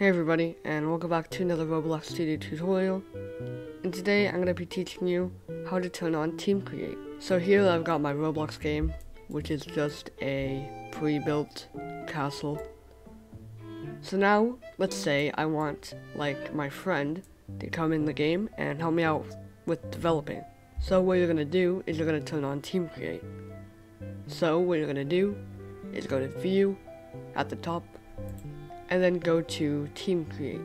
Hey everybody, and welcome back to another Roblox Studio tutorial. And today I'm going to be teaching you how to turn on Team Create. So here I've got my Roblox game, which is just a pre-built castle. So now, let's say I want, like, my friend to come in the game and help me out with developing. So what you're going to do is you're going to turn on Team Create. So what you're going to do is go to View at the top and then go to Team Create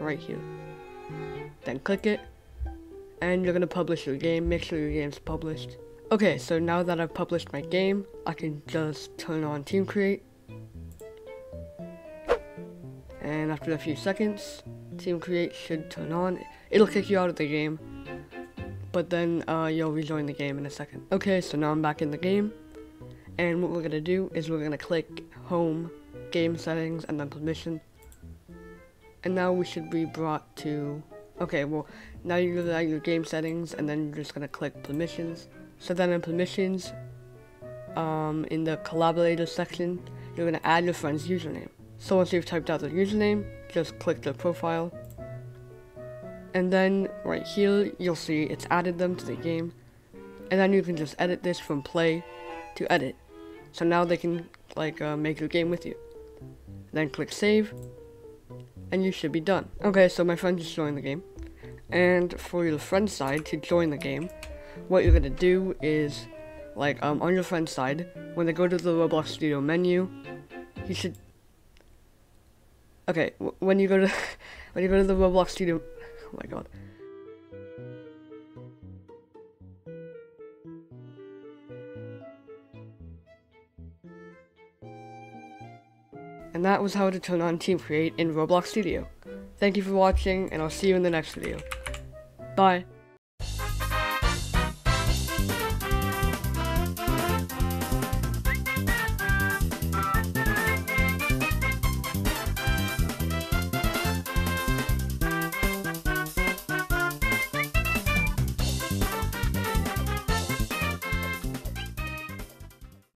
right here. Then click it, and you're gonna publish your game. Make sure your game's published. Okay, so now that I've published my game, I can just turn on Team Create. And after a few seconds, Team Create should turn on. It'll kick you out of the game, but then uh, you'll rejoin the game in a second. Okay, so now I'm back in the game, and what we're gonna do is we're gonna click Home game settings and then permission. And now we should be brought to, okay, well, now you go to your game settings and then you're just gonna click permissions. So then in permissions, um, in the collaborator section, you're gonna add your friend's username. So once you've typed out the username, just click the profile. And then right here, you'll see it's added them to the game. And then you can just edit this from play to edit. So now they can like uh, make your game with you then click save, and you should be done. Okay, so my friend just joined the game, and for your friend side to join the game, what you're gonna do is, like, um, on your friend side, when they go to the Roblox Studio menu, you should, okay, when you go to, when you go to the Roblox Studio, oh my god, And that was how to turn on Team Create in Roblox Studio. Thank you for watching, and I'll see you in the next video. Bye!